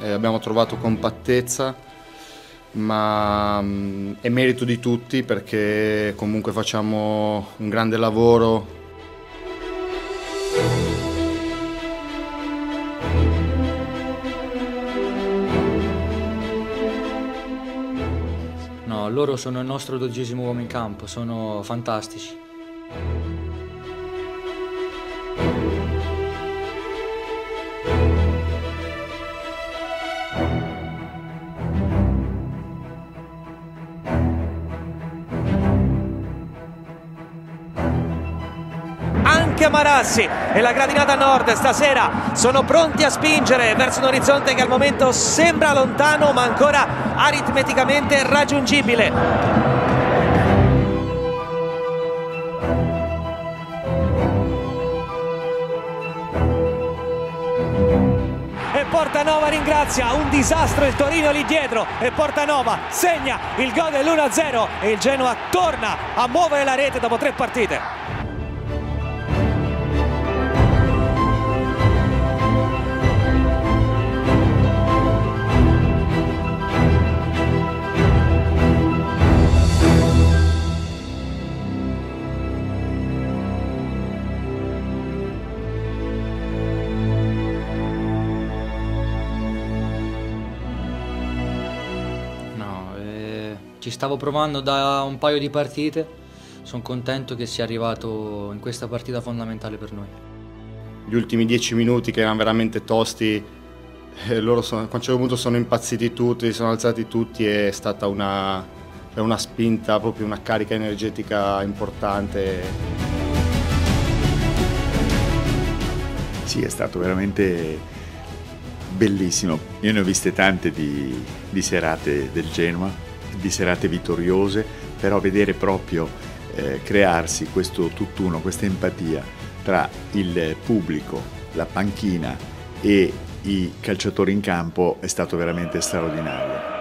Eh, abbiamo trovato compattezza, ma mh, è merito di tutti perché comunque facciamo un grande lavoro. Loro sono il nostro dodicesimo uomo in campo, sono fantastici. Anche Marassi e la gradinata nord stasera sono pronti a spingere verso un orizzonte che al momento sembra lontano ma ancora aritmeticamente raggiungibile. Portanova ringrazia, un disastro il Torino lì dietro e Portanova segna il gol dell'1-0 e il Genoa torna a muovere la rete dopo tre partite. Ci stavo provando da un paio di partite, sono contento che sia arrivato in questa partita fondamentale per noi. Gli ultimi dieci minuti che erano veramente tosti, eh, loro sono, a un certo punto sono impazziti tutti, si sono alzati tutti, è stata una, una spinta, proprio una carica energetica importante. Sì, è stato veramente bellissimo. Io ne ho viste tante di, di serate del Genoa, di serate vittoriose, però vedere proprio eh, crearsi questo tutt'uno, questa empatia tra il pubblico, la panchina e i calciatori in campo è stato veramente straordinario.